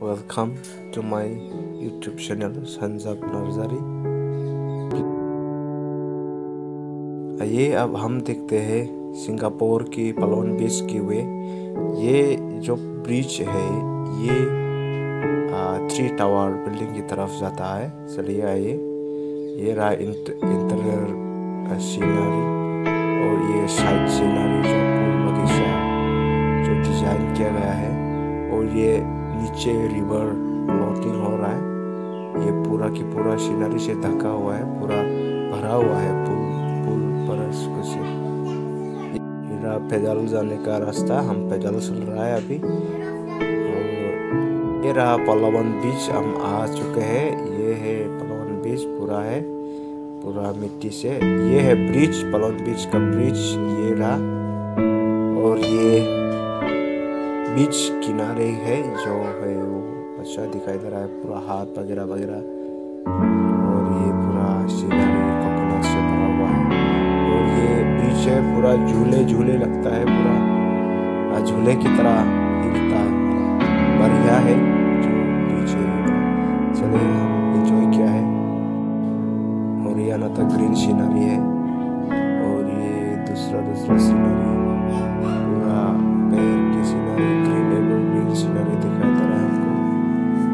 Welcome to my YouTube channel Sanjab Narzari. आइए, अब हम देखते हैं सिंगापुर की पलोन बीच की वे। ये जो ब्रिज है, ये थ्री टावर बिल्डिंग की तरफ़ जाता है। चलिए आइए। ये रहा इंटीरियर सीनरी और ये साइड सीनरी जो फूल बगीचा जो डिज़ाइन किया गया है। और ये नीचे रिवर फ्लोटिंग हो रहा है। ये पूरा की पूरा सीनरी से ढका हुआ है, पूरा भरा हुआ है, पुल पुल पर मेरा पैदल जाने का रास्ता, हम पैदल चल रहा है अभी। और ये रहा पलावन बीच हम आ चुके हैं। ये है पलावन बीच पूरा है, पूरा मिट्टी से। ये है ब्रिज पलावन बीच का ब्रिज ये रहा। और ये बीच किनारे है, जो है वो अच्छा दिखाई दे रहा है, पूरा हाथ वगैरह वगैरह। और ये पूरा कोकोनट से भरा हुआ है। और ये बीच है, पूरा झूले झूले लगता है, पूरा। झूले की तरह हिलता है, बढ़िया है, जो बीच है। चलिए इंजॉय किया है। और ये ना तो ग्रीन सीनरी है। और ये दूसरा दूसरा सीनरी पूरा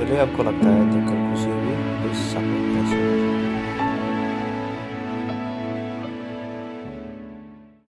चलिए आपको लगता है तो खुशी हुई तो सब